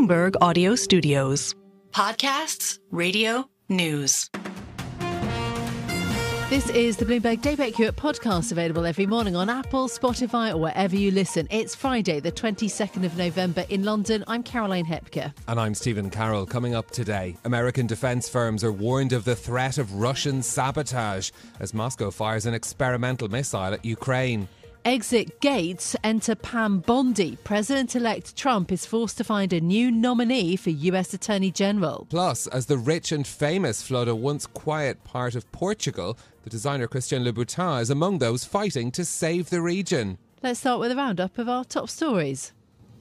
Bloomberg Audio Studios. Podcasts, radio, news. This is the Bloomberg Daybreak Europe podcast, available every morning on Apple, Spotify, or wherever you listen. It's Friday, the 22nd of November in London. I'm Caroline Hepker. And I'm Stephen Carroll. Coming up today, American defense firms are warned of the threat of Russian sabotage as Moscow fires an experimental missile at Ukraine. Exit Gaetz, enter Pam Bondi. President elect Trump is forced to find a new nominee for US Attorney General. Plus, as the rich and famous flood a once quiet part of Portugal, the designer Christian Louboutin is among those fighting to save the region. Let's start with a roundup of our top stories.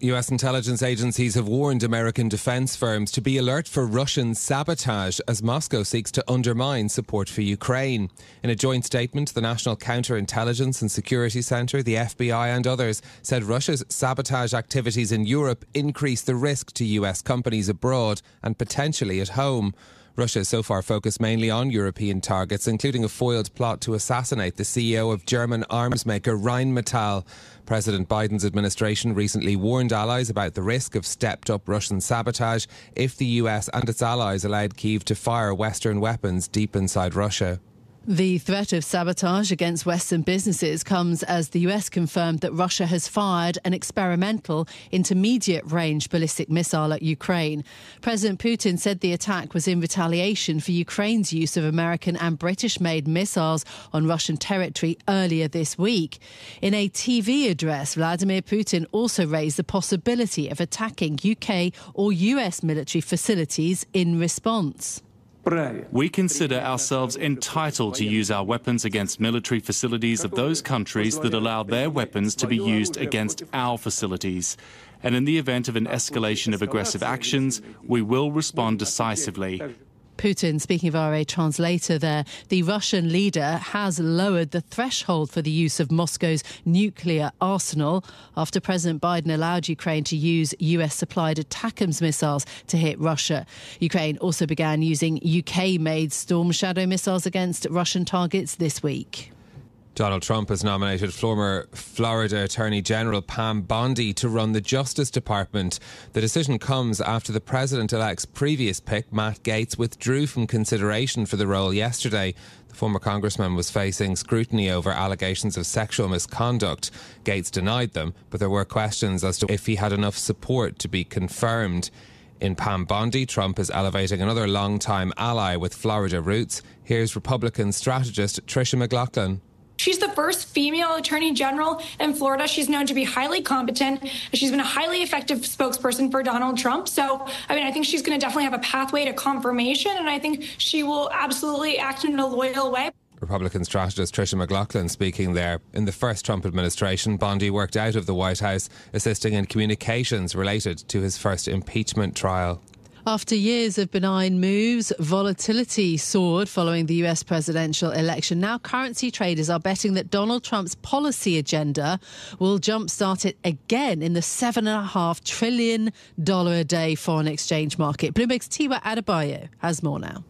US intelligence agencies have warned American defense firms to be alert for Russian sabotage as Moscow seeks to undermine support for Ukraine. In a joint statement, the National Counterintelligence and Security Center, the FBI, and others said Russia's sabotage activities in Europe increase the risk to US companies abroad and potentially at home. Russia so far focused mainly on European targets, including a foiled plot to assassinate the CEO of German arms maker Rheinmetall. President Biden's administration recently warned allies about the risk of stepped up Russian sabotage if the US and its allies allowed Kiev to fire Western weapons deep inside Russia. The threat of sabotage against Western businesses comes as the US confirmed that Russia has fired an experimental intermediate range ballistic missile at Ukraine. President Putin said the attack was in retaliation for Ukraine's use of American and British made missiles on Russian territory earlier this week. In a TV address, Vladimir Putin also raised the possibility of attacking UK or US military facilities in response. We consider ourselves entitled to use our weapons against military facilities of those countries that allow their weapons to be used against our facilities. And in the event of an escalation of aggressive actions, we will respond decisively. Putin, speaking of a translator there, the Russian leader has lowered the threshold for the use of Moscow's nuclear arsenal after President Biden allowed Ukraine to use US supplied ATACMS missiles to hit Russia. Ukraine also began using UK made Storm Shadow missiles against Russian targets this week. Donald Trump has nominated former Florida Attorney General Pam Bondi to run the Justice Department. The decision comes after the president elect's previous pick, Matt Gaetz, withdrew from consideration for the role yesterday. The former congressman was facing scrutiny over allegations of sexual misconduct. Gates denied them, but there were questions as to if he had enough support to be confirmed. In Pam Bondi, Trump is elevating another long-time ally with Florida roots. Here's Republican strategist Tricia McLaughlin. She's the first female attorney general in Florida. She's known to be highly competent. She's been a highly effective spokesperson for Donald Trump. So, I mean, I think she's going to definitely have a pathway to confirmation, and I think she will absolutely act in a loyal way. Republican strategist Tricia McLaughlin speaking there. In the first Trump administration, Bondi worked out of the White House, assisting in communications related to his first impeachment trial. After years of benign moves, volatility soared following the US presidential election. Now, currency traders are betting that Donald Trump's policy agenda will jumpstart it again in the $7.5 trillion a day foreign exchange market. Bloomberg's Tiwa Adebayo has more now.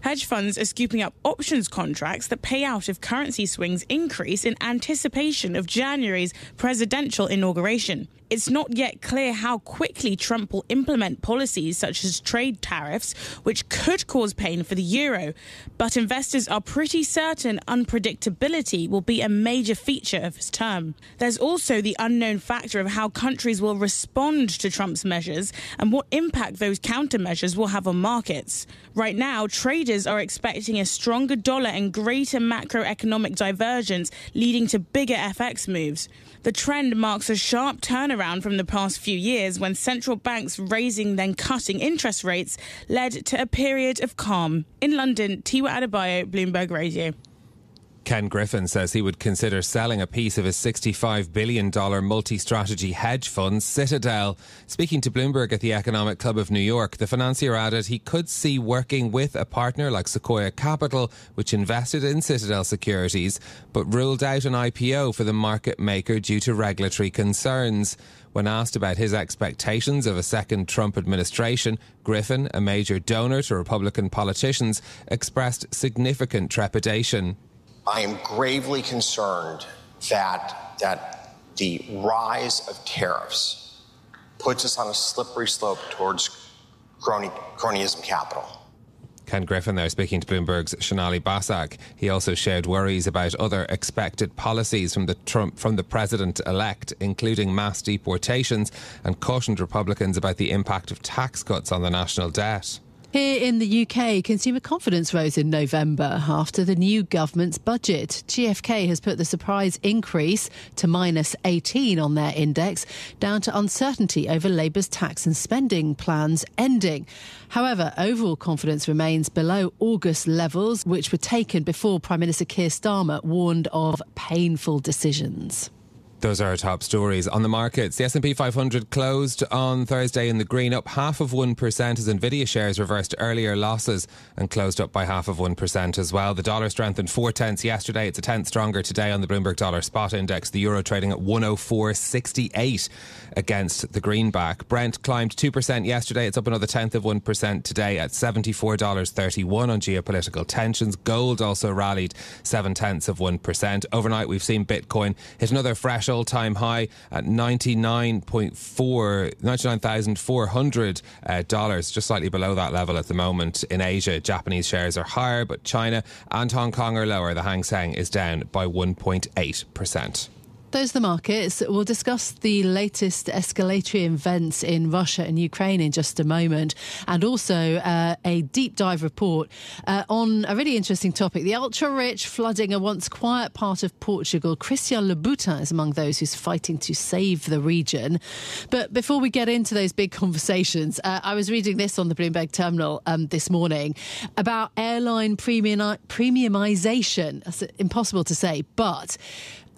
Hedge funds are scooping up options contracts that pay out if currency swings increase in anticipation of January's presidential inauguration. It's not yet clear how quickly Trump will implement policies such as trade tariffs, which could cause pain for the euro. But investors are pretty certain unpredictability will be a major feature of his term. There's also the unknown factor of how countries will respond to Trump's measures and what impact those countermeasures will have on markets. Right now, traders are expecting a stronger dollar and greater macroeconomic divergence, leading to bigger FX moves. The trend marks a sharp turnaround from the past few years when central banks raising then cutting interest rates led to a period of calm. In London, Tiwa Adebayo, Bloomberg Radio. Ken Griffin says he would consider selling a piece of his $65 billion multi strategy hedge fund, Citadel. Speaking to Bloomberg at the Economic Club of New York, the financier added he could see working with a partner like Sequoia Capital, which invested in Citadel securities, but ruled out an IPO for the market maker due to regulatory concerns. When asked about his expectations of a second Trump administration, Griffin, a major donor to Republican politicians, expressed significant trepidation. I am gravely concerned that that the rise of tariffs puts us on a slippery slope towards crony, cronyism capital. Ken Griffin there speaking to Bloomberg's Sonali Basak. He also shared worries about other expected policies from the Trump from the president elect, including mass deportations, and cautioned Republicans about the impact of tax cuts on the national debt. Here in the UK, consumer confidence rose in November after the new government's budget. GfK has put the surprise increase to minus 18 on their index down to uncertainty over Labour's tax and spending plans ending. However, overall confidence remains below August levels, which were taken before Prime Minister Keir Starmer warned of painful decisions. Those are our top stories on the markets. The S&P 500 closed on Thursday in the green, up half of 1% as Nvidia shares reversed earlier losses and closed up by half of 1% as well. The dollar strengthened four tenths yesterday. It's a tenth stronger today on the Bloomberg Dollar Spot Index. The euro trading at 104.68 against the greenback. Brent climbed 2% yesterday. It's up another tenth of 1% today at $74.31 on geopolitical tensions. Gold also rallied seven tenths of 1%. Overnight, we've seen Bitcoin hit another fresh all time high at $99.4, $99,400, uh, dollars, just slightly below that level at the moment. In Asia, Japanese shares are higher, but China and Hong Kong are lower. The Hang Seng is down by 1.8%. Those are the markets. We'll discuss the latest escalatory events in Russia and Ukraine in just a moment, and also uh, a deep dive report uh, on a really interesting topic the ultra rich flooding a once quiet part of Portugal. Christian Louboutin is among those who's fighting to save the region. But before we get into those big conversations, uh, I was reading this on the Bloomberg terminal um, this morning about airline premium- premiumization. That's impossible to say, but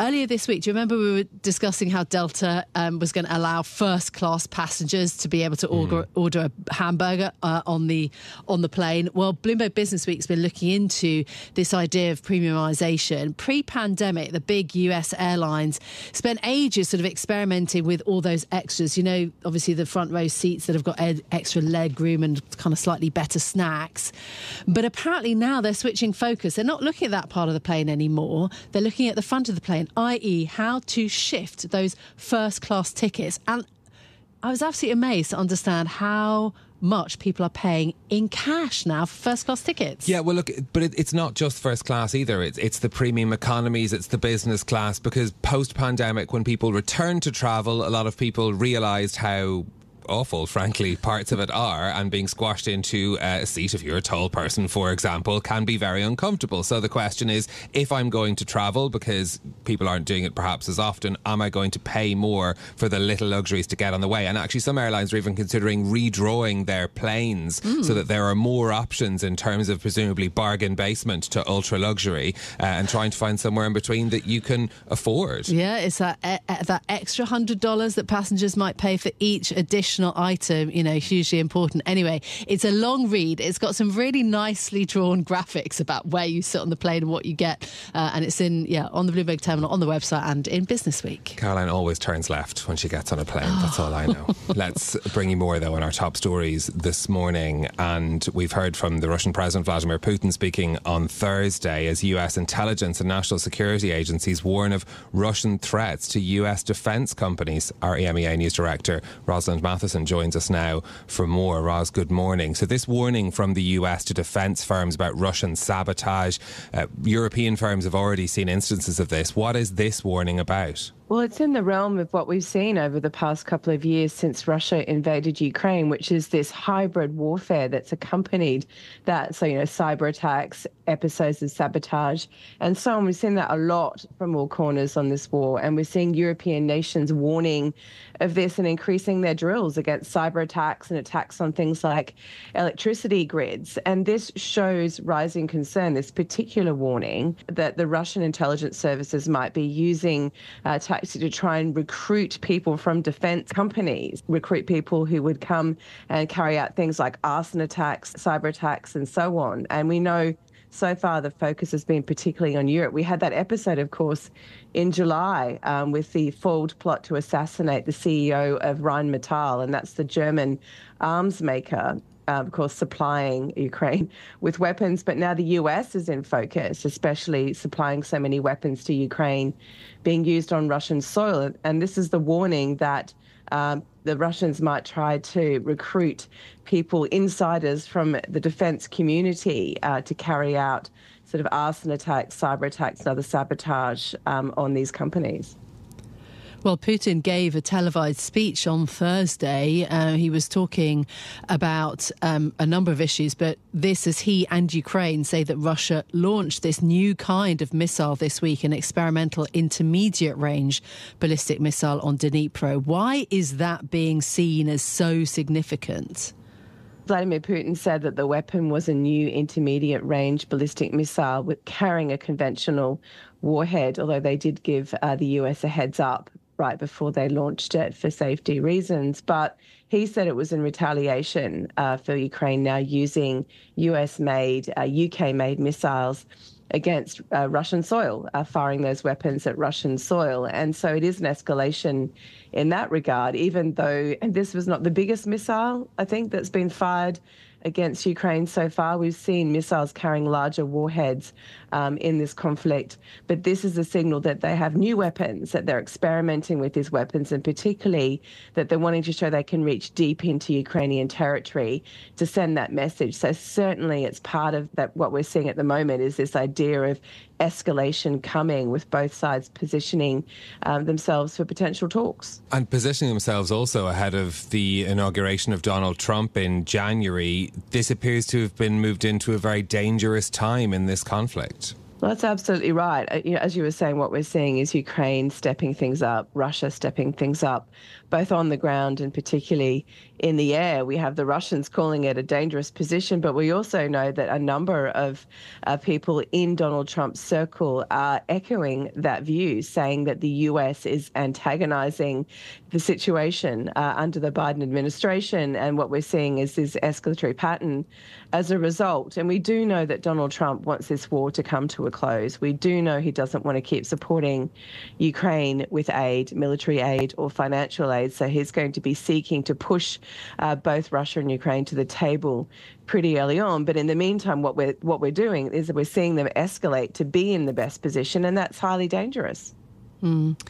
earlier this week, do you remember we were discussing how Delta um, was going to allow first class passengers to be able to order, mm. order a hamburger uh, on the on the plane? Well, Bloomberg Business Week's been looking into this idea of premiumization. Pre pandemic, the big US airlines spent ages sort of experimenting with all those extras. You know, obviously the front row seats that have got ed- extra leg room and kind of slightly better snacks. But apparently now they're switching focus. They're not looking at that part of the plane anymore. They're looking at the front of the plane i.e., how to shift those first class tickets. And I was absolutely amazed to understand how much people are paying in cash now for first class tickets. Yeah, well, look, but it, it's not just first class either. It's, it's the premium economies, it's the business class, because post pandemic, when people returned to travel, a lot of people realised how awful, frankly, parts of it are, and being squashed into a seat, if you're a tall person, for example, can be very uncomfortable. So the question is if I'm going to travel, because people aren't doing it perhaps as often, am I going to pay more for the little luxuries to get on the way? And actually, some airlines are even considering redrawing their planes mm. so that there are more options in terms of presumably bargain basement to ultra luxury uh, and trying to find somewhere in between that you can afford. Yeah, it's that, uh, that extra $100 that passengers might pay for each additional item, you know, hugely important. Anyway, it's a long read. It's got some really nicely drawn graphics about where you sit on the plane and what you get. Uh, and it's in, yeah, on the Bloomberg Terminal, on the website, and in Business Week. Caroline always turns left when she gets on a plane. That's all I know. Let's bring you more, though, on our top stories this morning. And we've heard from the Russian President Vladimir Putin speaking on Thursday as US intelligence and national security agencies warn of Russian threats to US defense companies. Our EMEA News Director, Rosalind Matheson, Matheson joins us now for more. Ros, good morning. So, this warning from the US to defence firms about Russian sabotage, uh, European firms have already seen instances of this. What is this warning about? Well, it's in the realm of what we've seen over the past couple of years since Russia invaded Ukraine, which is this hybrid warfare that's accompanied that. So, you know, cyber attacks, episodes of sabotage, and so on. We've seen that a lot from all corners on this war. And we're seeing European nations warning of this and increasing their drills against cyber attacks and attacks on things like electricity grids. And this shows rising concern, this particular warning that the Russian intelligence services might be using uh, to try and recruit people from defense companies, recruit people who would come and carry out things like arson attacks, cyber attacks, and so on. And we know so far the focus has been particularly on Europe. We had that episode, of course, in July um, with the foiled plot to assassinate the CEO of Rheinmetall, and that's the German arms maker. Uh, of course, supplying Ukraine with weapons, but now the US is in focus, especially supplying so many weapons to Ukraine being used on Russian soil. And this is the warning that um, the Russians might try to recruit people, insiders from the defense community, uh, to carry out sort of arson attacks, cyber attacks, and other sabotage um, on these companies. Well, Putin gave a televised speech on Thursday. Uh, he was talking about um, a number of issues, but this, as he and Ukraine say that Russia launched this new kind of missile this week, an experimental intermediate range ballistic missile on Dnipro. Why is that being seen as so significant? Vladimir Putin said that the weapon was a new intermediate range ballistic missile with carrying a conventional warhead, although they did give uh, the US a heads up right before they launched it for safety reasons. But he said it was in retaliation uh, for Ukraine now using US made, uh, UK made missiles against uh, Russian soil, uh, firing those weapons at Russian soil. And so it is an escalation in that regard, even though this was not the biggest missile, I think, that's been fired against Ukraine so far. We've seen missiles carrying larger warheads um, in this conflict, but this is a signal that they have new weapons, that they're experimenting with these weapons, and particularly that they're wanting to show they can reach deep into Ukrainian territory to send that message. So certainly, it's part of that. What we're seeing at the moment is this idea of escalation coming with both sides positioning um, themselves for potential talks. And positioning themselves also ahead of the inauguration of Donald Trump in January. This appears to have been moved into a very dangerous time in this conflict. Well, that's absolutely right. Uh, as you were saying, what we're seeing is Ukraine stepping things up, Russia stepping things up, both on the ground and particularly in the air. We have the Russians calling it a dangerous position, but we also know that a number of uh, people in Donald Trump's circle are echoing that view, saying that the US is antagonizing the situation uh, under the Biden administration. And what we're seeing is this escalatory pattern as a result. And we do know that Donald Trump wants this war to come to a close. We do know he doesn't want to keep supporting Ukraine with aid, military aid, or financial aid. So he's going to be seeking to push uh, both Russia and Ukraine to the table pretty early on. But in the meantime, what we're what we're doing is that we're seeing them escalate to be in the best position, and that's highly dangerous. Mm.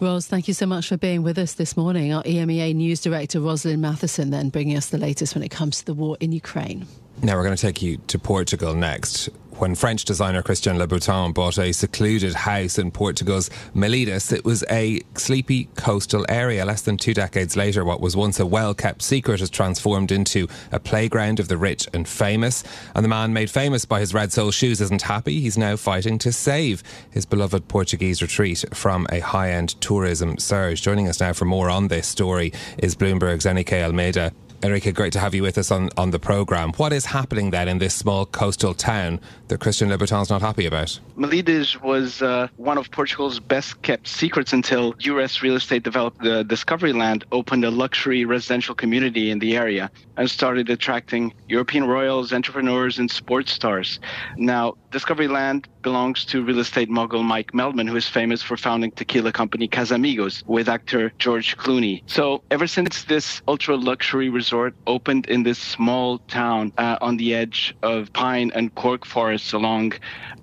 Rose, thank you so much for being with us this morning. Our EMEA News Director, Rosalind Matheson, then bringing us the latest when it comes to the war in Ukraine. Now we're going to take you to Portugal next. When French designer Christian Louboutin bought a secluded house in Portugal's Melides, it was a sleepy coastal area. Less than two decades later, what was once a well kept secret has transformed into a playground of the rich and famous. And the man made famous by his red sole shoes isn't happy. He's now fighting to save his beloved Portuguese retreat from a high end tourism surge. Joining us now for more on this story is Bloomberg's Enrique Almeida. Enrique, great to have you with us on, on the programme. What is happening then in this small coastal town that Christian Louboutin's not happy about? Melides was uh, one of Portugal's best kept secrets until US real estate developer Discovery Land opened a luxury residential community in the area and started attracting European royals, entrepreneurs, and sports stars. Now, Discovery Land belongs to real estate mogul Mike Meldman, who is famous for founding tequila company Casamigos with actor George Clooney. So, ever since this ultra luxury resort opened in this small town uh, on the edge of pine and cork forests along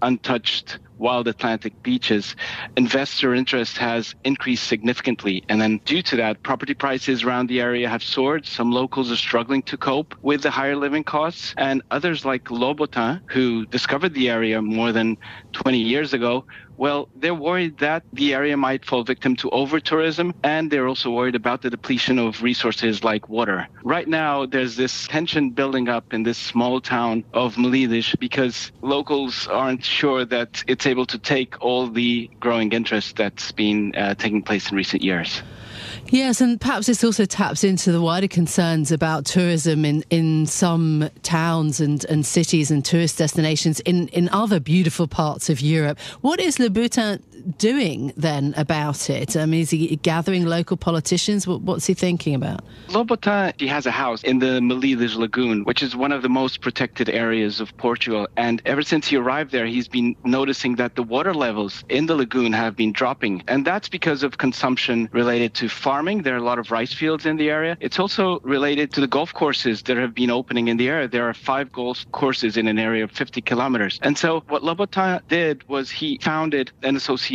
untouched wild Atlantic beaches, investor interest has increased significantly. And then, due to that, property prices around the area have soared. Some locals are struggling to cope with the higher living costs. And others, like Louboutin, who discovered the area more than 20 years ago, well, they're worried that the area might fall victim to over tourism, and they're also worried about the depletion of resources like water. Right now, there's this tension building up in this small town of Melides because locals aren't sure that it's able to take all the growing interest that's been uh, taking place in recent years. Yes, and perhaps this also taps into the wider concerns about tourism in, in some towns and, and cities and tourist destinations in, in other beautiful parts of Europe. What is Louboutin doing then about it? I mean, is he gathering local politicians? What's he thinking about? Louboutin, he has a house in the Melides Lagoon, which is one of the most protected areas of Portugal. And ever since he arrived there, he's been noticing that the water levels in the lagoon have been dropping. And that's because of consumption related to farming. There are a lot of rice fields in the area. It's also related to the golf courses that have been opening in the area. There are five golf courses in an area of 50 kilometers. And so what Louboutin did was he founded an association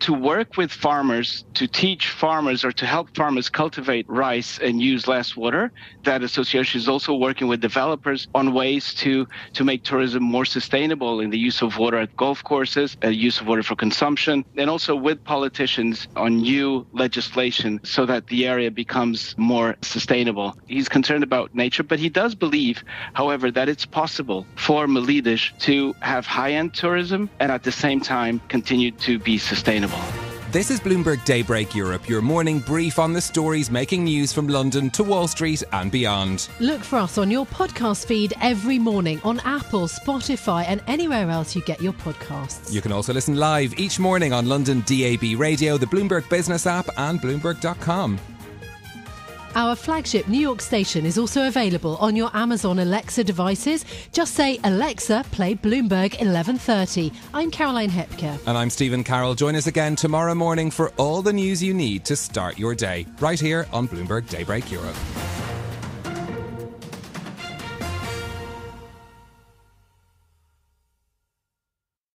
to work with farmers to teach farmers or to help farmers cultivate rice and use less water. That association is also working with developers on ways to, to make tourism more sustainable in the use of water at golf courses, uh, use of water for consumption, and also with politicians on new legislation so that the area becomes more sustainable. He's concerned about nature, but he does believe, however, that it's possible for Melides to have high-end tourism and at the same time continue to be sustainable. This is Bloomberg Daybreak Europe, your morning brief on the stories making news from London to Wall Street and beyond. Look for us on your podcast feed every morning on Apple, Spotify, and anywhere else you get your podcasts. You can also listen live each morning on London DAB Radio, the Bloomberg Business app, and Bloomberg.com. Our flagship New York station is also available on your Amazon Alexa devices. Just say, Alexa, play Bloomberg 1130. I'm Caroline Hepker. And I'm Stephen Carroll. Join us again tomorrow morning for all the news you need to start your day, right here on Bloomberg Daybreak Europe.